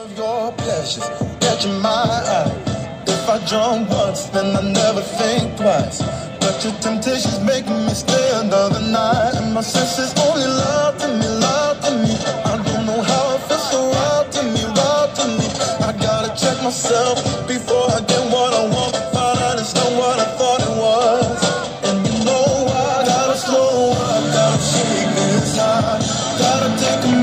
of your pleasures catching my eye. If I jump once, then I never think twice. But your temptations make me stay another night, and my senses only love to me, love to me. I don't know how it feels so wild to me, wild to me. I gotta check myself before I get what I want. Find out it's not what I thought it was. And you know I gotta slow up, gotta shake this high, gotta take a